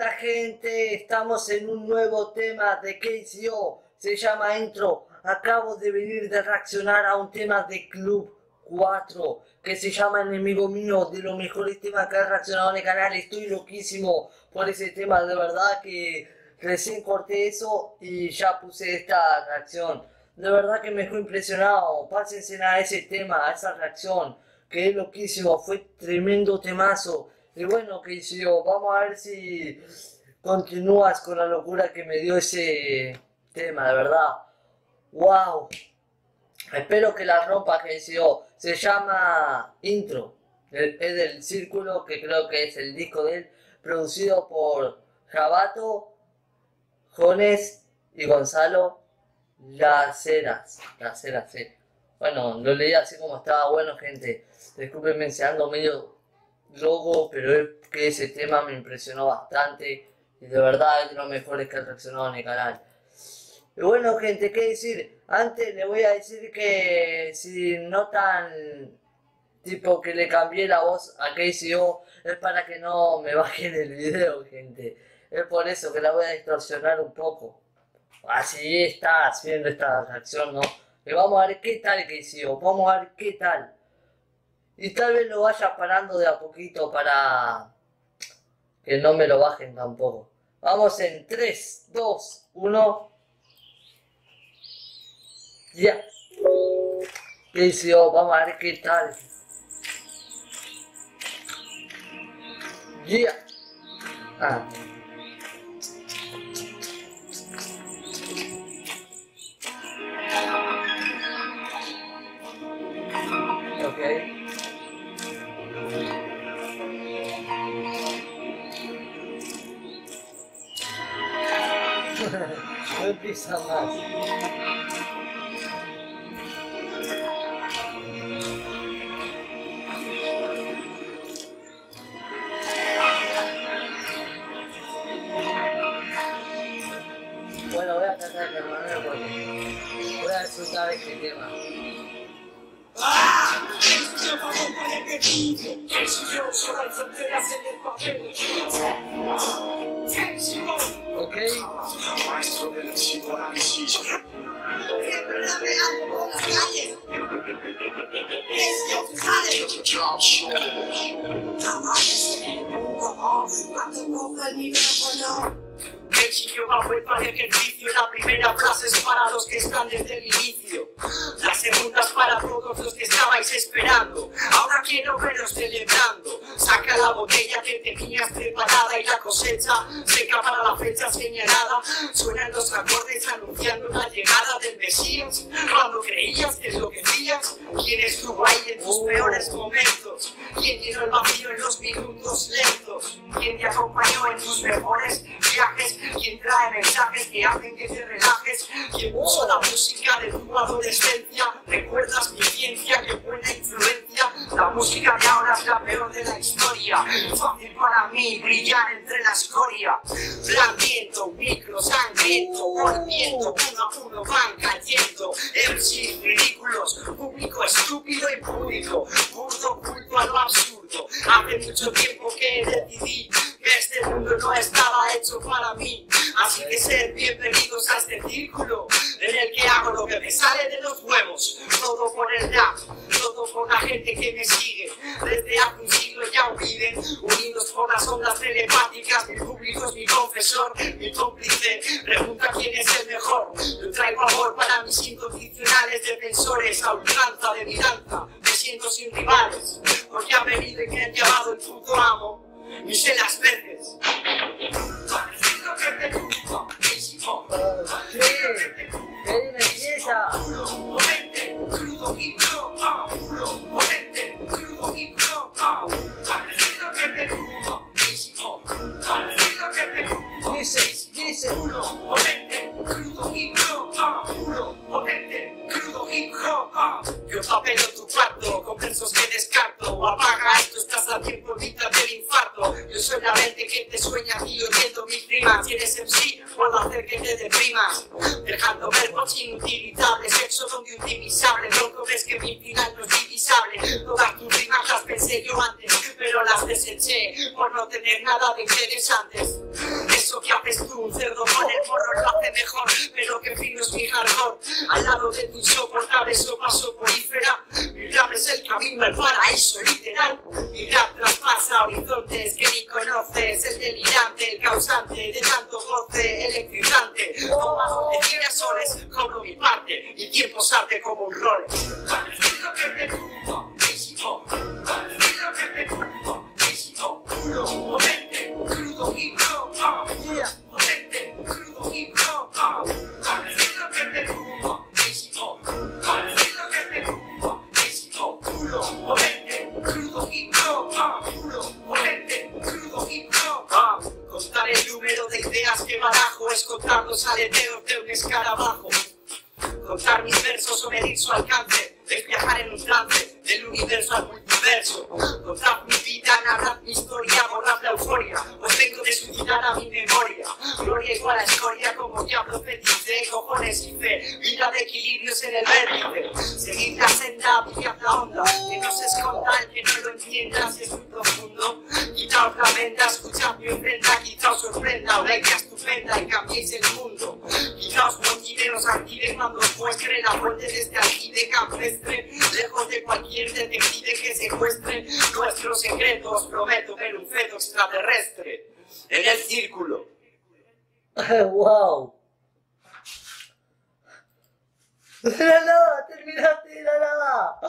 Hola gente, estamos en un nuevo tema de KCO, se llama Intro. Acabo de venir de reaccionar a un tema de Club 4 que se llama Enemigo Mío, de los mejores temas que he reaccionado en el canal. Estoy loquísimo por ese tema, de verdad que recién corté eso y ya puse esta reacción. De verdad que me dejó impresionado, pásense a ese tema, a esa reacción, que es loquísimo, fue tremendo temazo. Y bueno, que vamos a ver si continúas con la locura que me dio ese tema, de verdad. ¡Wow! Espero que la rompa, que yo. Se llama Intro. Es del Círculo, que creo que es el disco de él, producido por Jabato, Jones y Gonzalo. Las Heras, sí. Bueno, lo leí así como estaba bueno, gente. Disculpenme si ando medio logo, pero es que ese tema me impresionó bastante y de verdad es de los mejores que he reaccionado en el canal. Y bueno, gente, ¿qué decir? Antes le voy a decir que si notan tipo que le cambié la voz a KCO es para que no me bajen el video, gente. Es por eso que la voy a distorsionar un poco. Así estás viendo esta reacción, ¿no? Y vamos a ver qué tal KCO, vamos a ver qué tal. Y tal vez lo vaya parando de a poquito para que no me lo bajen tampoco. Vamos en 3, 2, 1. Ya. ¿Qué dice? vamos a ver qué tal. Ya. Ah. Empieza más. Bueno, voy a tratar de terminar porque voy a disfrutar este tema. Psicoanálisis. El sitio bajo el ejercicio, la primera frase es para los que están desde el inicio. La segunda es para todos los que estabais esperando. Ahora quiero veros celebrando. Saca la botella que tenías preparada y la cosecha seca para la fecha señalada. Suenan los acordes anunciando la llegada del Mesías. Cuando creías que enloquecías, ¿quién estuvo ahí en tus peores momentos? ¿Quién llenó el vacío en los minutos lentos? ¿Quién te acompañó en tus mejores viajes? ¿Quién trae mensajes que hacen que te relajes? ¿Quién puso la música de tu adolescencia? ¿Recuerdas mi ciencia? ¡Qué buena influencia! La música de ahora es la peor de la historia. Fácil para mí brillar entre la escoria. Blandiendo, micro, sangriento, por viento, uno a uno van cayendo. MCs ridículos, público estúpido y público. Burdo, culto a lo absurdo. Hace mucho tiempo lo que me sale de los huevos. Todo por el rap, todo por la gente que me sigue. Desde hace un siglo ya viven, unidos por las ondas telepáticas. Mi público es mi confesor, mi cómplice. Pregunta quién es el mejor. Yo traigo amor para mis incondicionales defensores. A ultranza de mi danza, me siento sin rivales. Porque han venido y me han llevado el puto amo. Y sé las veces. Que te. Sí. ¿Qué viene te deprimas. Dejando verbos inutilizables, sexo donde indivisable. Loco, ves que mi final no es divisable. Todas tus rimas las pensé yo antes, pero las deseché por no tener nada de interesantes. Eso que haces tú, un cerdo con el morro lo hace mejor, pero que fino es mi hardcore. Al lado de tu insoportable sopa soporífera, mi rap es el camino al paraíso literal. Mi rap traspasa horizontes que ni conoces, el delirante, el causante de tanto goce electrizante. Toma quieras soles, cobro mi parte, y tiempo arte como un rol. De ideas que barajo es contar los aleteos de un escarabajo. Contar mis versos o medir su alcance, es viajar en un trance, del universo al multiverso. Contar mi vida, narrar mi historia, borrar la euforia, pues vengo de suicidar a mi memoria. Gloria igual a escoria, como ya profeticé, cojones y fe, vida de equilibrios en el vértice. Seguir la senda, pillar la onda, que no se esconda el que no lo entienda si es muy escuchad mi ofrenda, quizá sorprenda, una idea estupenda y cambiéis el mundo. Quizás motive, nos active cuando os muestre la fuente de este alquide campestre, lejos de cualquier detective que secuestre nuestros secretos. Prometo ver un feto extraterrestre en el círculo. wow. La nada, terminaste la nada.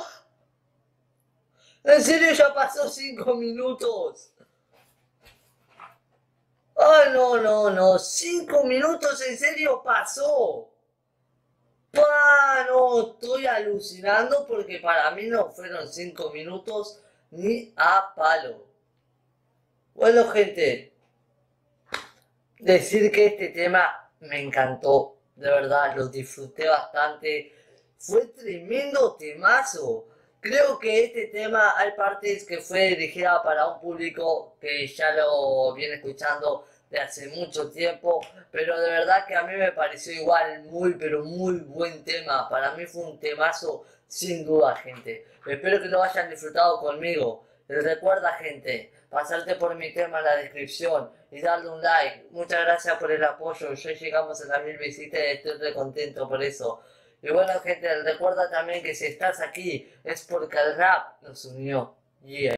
En serio ya pasó cinco minutos. No, no, no. Cinco minutos en serio pasó. Pa, no, estoy alucinando porque para mí no fueron cinco minutos ni a palo. Bueno, gente, decir que este tema me encantó, de verdad, lo disfruté bastante. Fue tremendo temazo. Creo que este tema hay partes que fue dirigida para un público que ya lo viene escuchando de hace mucho tiempo, pero de verdad que a mí me pareció igual muy, pero muy buen tema. Para mí fue un temazo sin duda, gente. Espero que lo hayan disfrutado conmigo. Pero recuerda, gente, pasarte por mi tema en la descripción y darle un like. Muchas gracias por el apoyo. Ya llegamos a las mil visitas y estoy re contento por eso. Y bueno, gente, recuerda también que si estás aquí es porque el rap nos unió. Yeah.